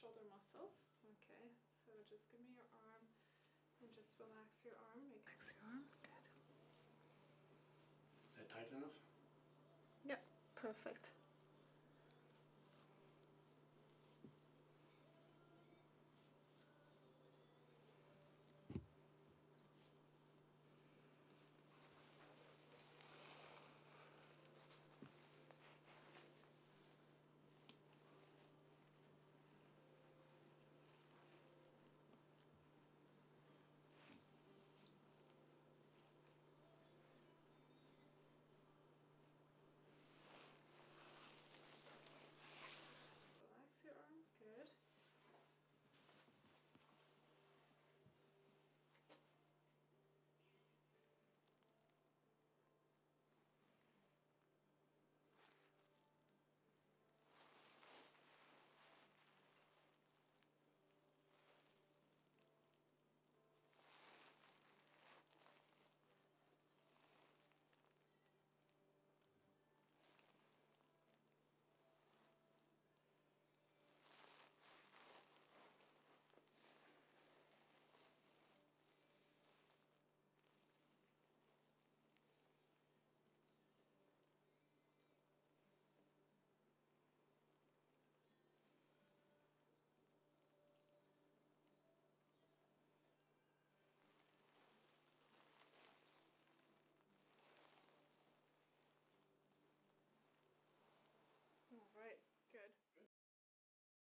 shoulder muscles. Okay, so just give me your arm and just relax your arm. Make relax your arm. Good. Is that tight enough? Yep, perfect.